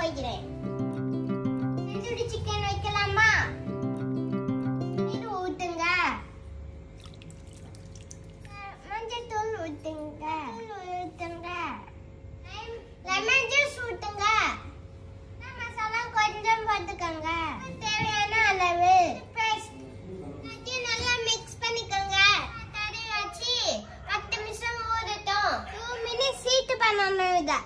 வைக்கிறேன். செஞ்சூரி சிக்கன் வைக்கலாமா? இது ஊத்துங்க. மஞ்சள் தூள் ஊத்துங்க. ஊத்துங்க. லெமன் ஜூஸ் ஊட்டுங்க மசாலா கொஞ்சம் போட்டுக்கோங்க. தேவையான அளவு. நல்லா மிக்ஸ் பண்ணிக்கோங்க. தடவி வச்சு பத்து நிமிஷம் ஊறட்டும். டூ மினிட்ஸ் சீட்டு பண்ணணும் இதை.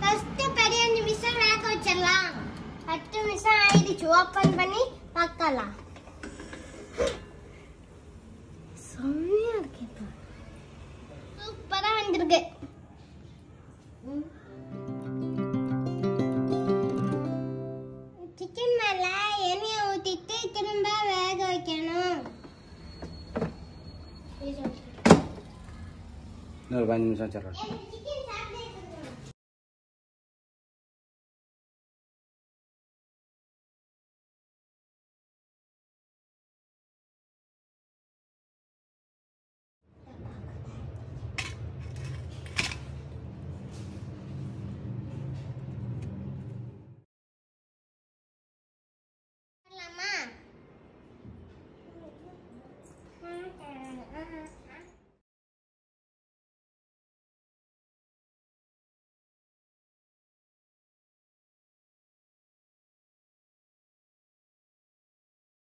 ஃபர்ஸ்ட் பெரிய நிமிஷம் வேக வச்சிடலாம். பத்து நிமிஷம் ஆயிடுச்சு. ஓப்பன் பண்ணி பார்க்கலாம். செம்மையா இருக்கு சூப்பரா வந்திருக்கு. சிக்கன் மேல எண்ணெயை ஊத்திட்டு திரும்ப Nol banyak misal cerah. Mm-hmm.